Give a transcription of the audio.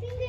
fin de